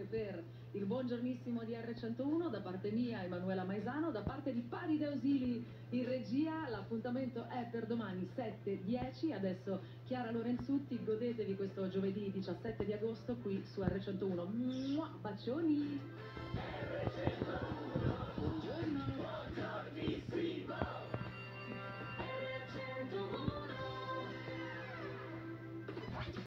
anche per il buongiornissimo di R101 da parte mia Emanuela Maesano, da parte di Paride Ausili in regia. L'appuntamento è per domani 7.10. Adesso Chiara Lorenzutti, godetevi questo giovedì 17 di agosto qui su R101. Mua, bacioni!